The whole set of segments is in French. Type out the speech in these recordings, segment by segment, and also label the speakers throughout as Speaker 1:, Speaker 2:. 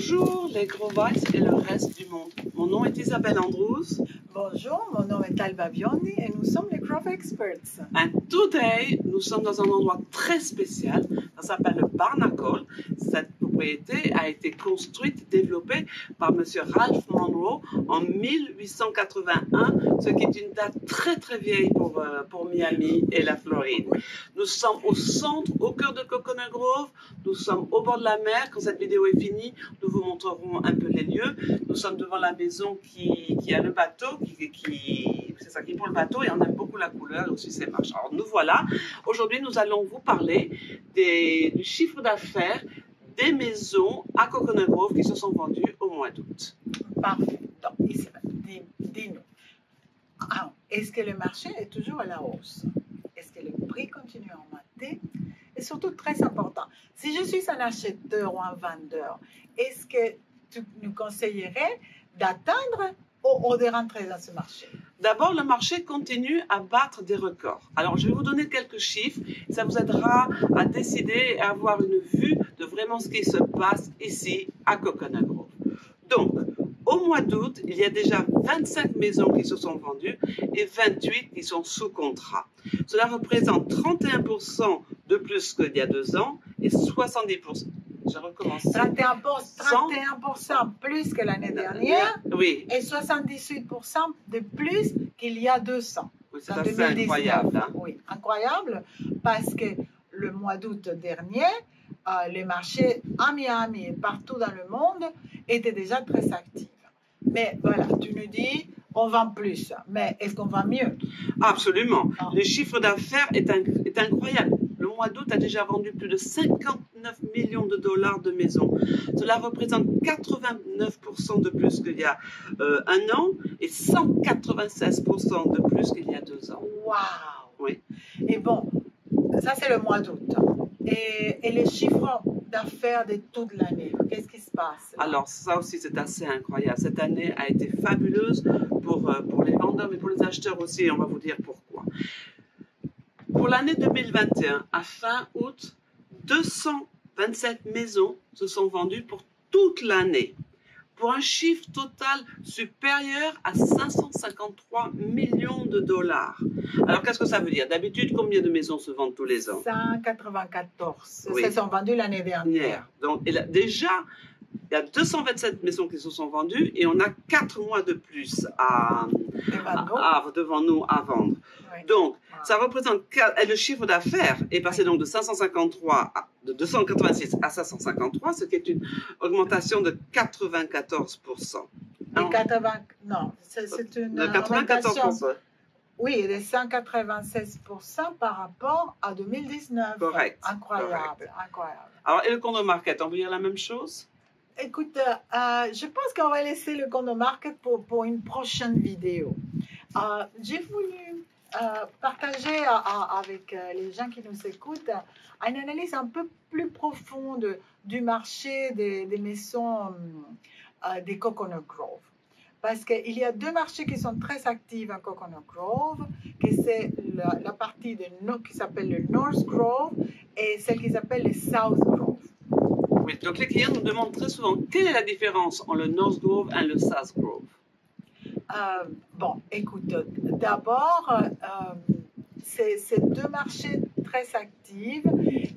Speaker 1: Bonjour les Grovites et le reste du monde. Mon nom est Isabelle Andrews.
Speaker 2: Bonjour, mon nom est Alba Biondi et nous sommes les Grove Experts.
Speaker 1: And today, nous sommes dans un endroit très spécial. Ça s'appelle le Barnacle. Cette a été construite, développée par Monsieur Ralph Monroe en 1881, ce qui est une date très très vieille pour, euh, pour Miami et la Floride. Nous sommes au centre, au cœur de Coconut Grove. Nous sommes au bord de la mer. Quand cette vidéo est finie, nous vous montrerons un peu les lieux. Nous sommes devant la maison qui, a le bateau, qui, c'est ça qui est pour le bateau, et on aime beaucoup la couleur aussi ses marches. Alors nous voilà. Aujourd'hui, nous allons vous parler du chiffre d'affaires des maisons à Coconut Grove qui se sont vendues au mois d'août.
Speaker 2: Parfait. Donc, dis-nous, ah, est-ce que le marché est toujours à la hausse? Est-ce que le prix continue à augmenter? Et surtout, très important, si je suis un acheteur ou un vendeur, est-ce que tu nous conseillerais d'attendre ou, ou de rentrer dans ce marché?
Speaker 1: D'abord, le marché continue à battre des records. Alors, je vais vous donner quelques chiffres. Ça vous aidera à décider et à avoir une vue de vraiment ce qui se passe ici à Coconut Grove. Donc, au mois d'août, il y a déjà 25 maisons qui se sont vendues et 28 qui sont sous contrat. Cela représente 31% de plus qu'il y a deux ans et 70%. Je recommence.
Speaker 2: 31%, 31% plus que l'année dernière
Speaker 1: Oui,
Speaker 2: et 78% de plus qu'il y a deux ans.
Speaker 1: oui c'est
Speaker 2: en
Speaker 1: assez
Speaker 2: 2019.
Speaker 1: incroyable. hein.
Speaker 2: Oui, incroyable, parce que le mois d'août dernier, euh, les marchés à Miami et partout dans le monde étaient déjà très actifs. Mais voilà, tu nous dis, on vend plus, mais est-ce qu'on vend mieux?
Speaker 1: Absolument.
Speaker 2: Ah.
Speaker 1: Le chiffre d'affaires est, inc- est incroyable. Le mois d'août a déjà vendu plus de 59 millions de dollars de maisons. Cela représente 89% de plus qu'il y a euh, un an et 196% de plus qu'il y a deux ans.
Speaker 2: Waouh
Speaker 1: Oui.
Speaker 2: Et bon, ça c'est le mois d'août. Et, les chiffres d'affaires de toute l'année, qu'est-ce qui se passe?
Speaker 1: Alors ça aussi c'est assez incroyable. Cette année a été fabuleuse pour, euh, pour les vendeurs mais pour les acheteurs aussi et on va vous dire pourquoi. Pour l'année 2021, à fin août, 227 maisons se sont vendues pour toute l'année pour un chiffre total supérieur à 553 millions de dollars. Alors qu'est-ce que ça veut dire? D'habitude, combien de maisons se vendent tous les ans?
Speaker 2: 194.
Speaker 1: Oui.
Speaker 2: Se sont vendus l'année dernière.
Speaker 1: Donc, et là, déjà, il y a 227 maisons qui se sont vendues et on a 4 mois de plus à, à- à- devant nous à vendre. Donc, ça représente, le chiffre d'affaires est passé donc de 553 à, de 286 à 553, ce qui est une augmentation de 94%.
Speaker 2: Et
Speaker 1: Alors,
Speaker 2: 80, non, c'est une
Speaker 1: de
Speaker 2: augmentation,
Speaker 1: 94%.
Speaker 2: oui, de 196% par rapport à 2019.
Speaker 1: Correct,
Speaker 2: Incroyable, incroyable.
Speaker 1: Alors, et le condo market, on veut dire la même chose?
Speaker 2: Écoute, euh, je pense qu'on va laisser le condo market pour, pour une prochaine vidéo. Euh, J'ai voulu euh, partager à- à- avec euh, les gens qui nous écoutent euh, une analyse un peu plus profonde du marché des, des maisons euh, des Coconut Grove. Parce qu'il y a deux marchés qui sont très actifs en Coconut Grove, que c'est la, la partie de, qui s'appelle le North Grove et celle qui s'appelle le South Grove.
Speaker 1: Oui, donc les clients nous demandent très souvent quelle est la différence entre le North Grove et le South Grove?
Speaker 2: Euh, bon, écoute, d'abord, euh, c'est deux marchés très actifs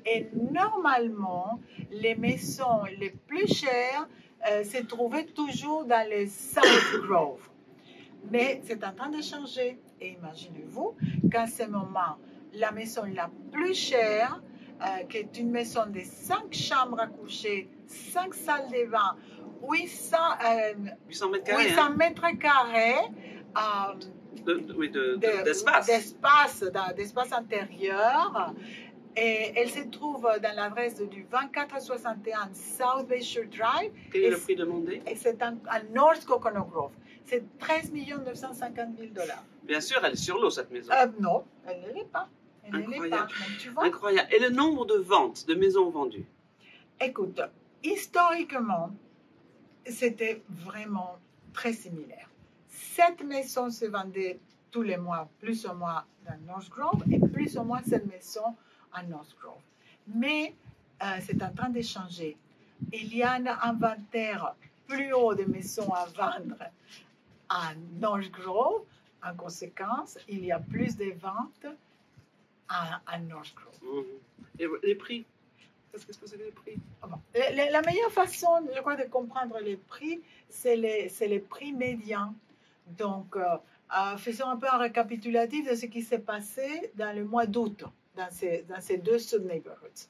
Speaker 2: et normalement, les maisons les plus chères euh, se trouvaient toujours dans les South Grove. Mais c'est en train de changer. Et imaginez-vous qu'en ce moment, la maison la plus chère, euh, qui est une maison de 5 chambres à coucher, 5 salles de bain, 800, euh,
Speaker 1: 800 mètres carrés,
Speaker 2: 800
Speaker 1: hein,
Speaker 2: mètres carrés
Speaker 1: de- d'espace.
Speaker 2: d'espace, d'espace intérieur. Et elle se trouve dans l'adresse du 2461 South Bayshore Drive
Speaker 1: Quel est le prix demandé?
Speaker 2: et c'est à North Coconut Grove. C'est 13 950 000 dollars.
Speaker 1: Bien sûr, elle est sur l'eau, cette maison.
Speaker 2: Euh, non, elle ne l'est pas. Elle ne l'est pas.
Speaker 1: Incroyable.
Speaker 2: Tu vois,
Speaker 1: Incroyable. Et le nombre de ventes de maisons vendues?
Speaker 2: Écoute, historiquement, c'était vraiment très similaire. Cette maison se vendait tous les mois, plus ou moins dans North Grove et plus ou moins cette maison à North Grove. Mais euh, c'est en train de changer il y a un inventaire plus haut de maisons à vendre à North Grove. En conséquence, il y a plus de ventes à, à North Grove.
Speaker 1: Et les prix? Qu'est-ce que c'est les prix?
Speaker 2: Ah bon. La, meilleure façon, je crois, de comprendre les prix, c'est les, c'est les prix médians. Donc, euh, euh, faisons un peu un récapitulatif de ce qui s'est passé dans le mois d'août dans ces, dans ces deux sub-neighborhoods.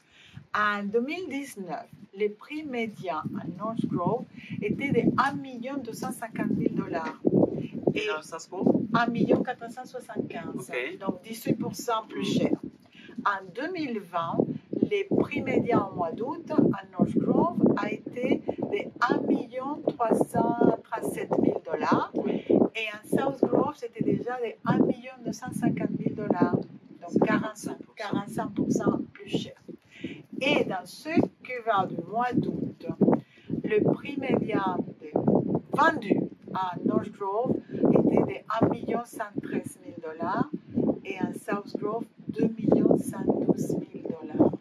Speaker 2: En 2019, les prix médians à North Grove étaient de 1 250 000 dollars.
Speaker 1: Et
Speaker 2: Et
Speaker 1: là, ça se trouve
Speaker 2: 1 475
Speaker 1: Ok.
Speaker 2: donc 18% plus cher. En 2020, les prix médians au mois d'août à North Grove a été de 1 337 000 dollars. Et en South Grove, c'était déjà de 1 250 000 dollars, donc
Speaker 1: C'est
Speaker 2: 45, 45% plus cher. Et dans ce qui va du mois d'août, le prix médian vendu à North Grove était de 1 113 000 dollars. Et en South Grove 2 112 000 dollars.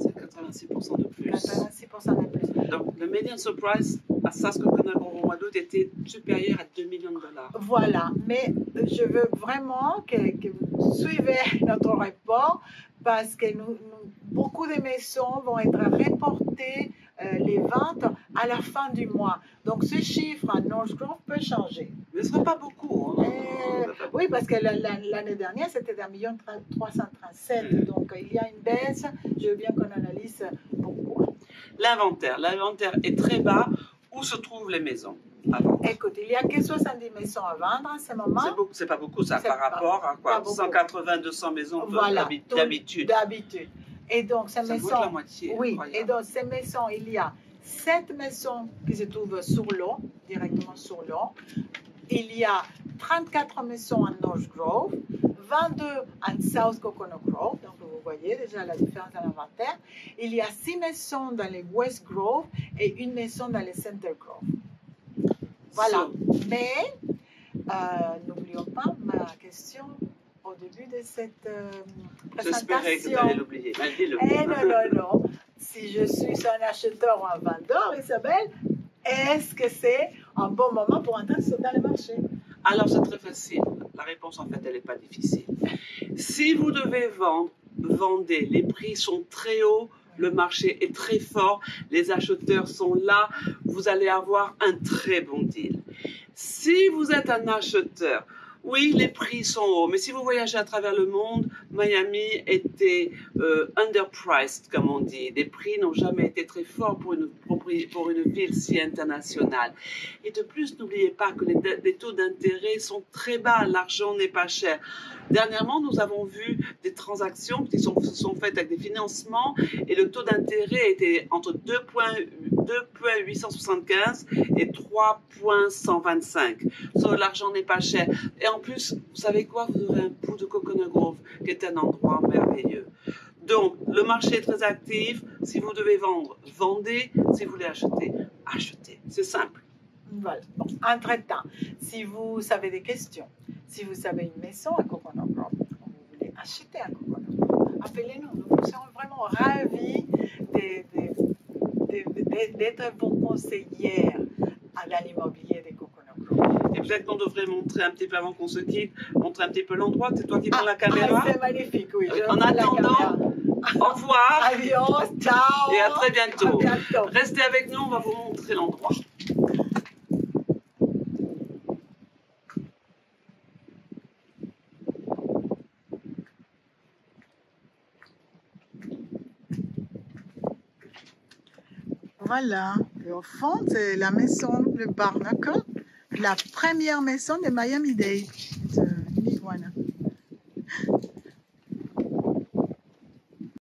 Speaker 1: C'est 86% de plus.
Speaker 2: 86% de plus.
Speaker 1: Donc, le median surprise à Saskatchewan au mois d'août était supérieur à 2 millions de dollars.
Speaker 2: Voilà, mais je veux vraiment que, que vous suivez notre rapport parce que nous, nous- beaucoup de maisons vont être reportées euh, les ventes à la fin du mois. Donc ce chiffre à North Grove peut changer.
Speaker 1: Mais ce ne sera pas beaucoup. hein.
Speaker 2: Euh, oui, parce que la- la- l'année dernière, c'était d'un million tra- 337.
Speaker 1: Mm.
Speaker 2: Donc il y a une baisse. Je veux bien qu'on analyse pourquoi.
Speaker 1: L'inventaire. L'inventaire est très bas. Où se trouvent les maisons à vendre
Speaker 2: Écoute, il n'y a que 70 maisons à vendre en ce moment.
Speaker 1: C'est beaucoup- C'est pas beaucoup ça par
Speaker 2: pas-
Speaker 1: rapport à quoi?
Speaker 2: beaucoup.
Speaker 1: 180, 200 maisons
Speaker 2: Voilà,
Speaker 1: d'habitude.
Speaker 2: D'habitude. Et donc, ces
Speaker 1: Ça
Speaker 2: maisons.
Speaker 1: la moitié.
Speaker 2: Oui,
Speaker 1: incroyable.
Speaker 2: et dans ces maisons, il y a sept maisons qui se trouvent sur l'eau, directement sur l'eau. Il y a 34 maisons en North Grove, 22 en South Coconut Grove, donc vous voyez déjà la différence dans l'inventaire. Il y a 6 maisons dans les West Grove et une maison dans les Center Grove. Voilà.
Speaker 1: So,
Speaker 2: Mais euh, n'oublions pas ma question au début de cette euh,
Speaker 1: J'espérais que
Speaker 2: présentation.
Speaker 1: allais l'oublier. Dis-le.
Speaker 2: Eh non, non, non. Si je suis un acheteur ou un vendeur, Isabelle, est-ce que c'est un bon moment pour entrer dans le marché
Speaker 1: Alors, c'est très facile. La réponse, en fait, elle n'est pas difficile. Si vous devez vendre, vendez. Les prix sont très hauts. Le marché est très fort. Les acheteurs sont là. Vous allez avoir un très bon deal. Si vous êtes un acheteur, oui, les prix sont hauts, mais si vous voyagez à travers le monde, Miami était euh, underpriced, comme on dit. Les prix n'ont jamais été très forts pour une, pour une ville si internationale. Et de plus, n'oubliez pas que les, taux d'intérêt sont très bas, l'argent n'est pas cher. Dernièrement, nous avons vu des transactions qui sont, se sont faites avec des financements et le taux d'intérêt était entre 2,875 et 3,125. So, l'argent n'est pas cher. Et en plus, vous savez quoi? Vous aurez un bout de Coconut Grove qui est un endroit merveilleux. Donc, le marché est très actif. Si vous devez vendre, vendez. Si vous voulez acheter, achetez. C'est simple.
Speaker 2: Voilà. Bon, entre-temps, si vous avez des questions, si vous avez une maison à ou vous voulez acheter à Coconut Grove, appelez-nous. Nous serons vraiment ravis d'être vos conseillères à dans l'immobilier de Coconut Grove.
Speaker 1: Et peut-être qu'on devrait montrer un petit peu avant qu'on se quitte, montrer un petit peu l'endroit. C'est toi qui prends
Speaker 2: Ah,
Speaker 1: la caméra.
Speaker 2: ah, c'est magnifique, oui. je
Speaker 1: En attendant. Au revoir
Speaker 2: Adios, ciao.
Speaker 1: et à très
Speaker 2: À
Speaker 1: bientôt. Restez avec nous, on va vous montrer l'endroit.
Speaker 2: Voilà, et au fond, c'est la maison, le Barnacle, la première maison de Miami-Dade, de.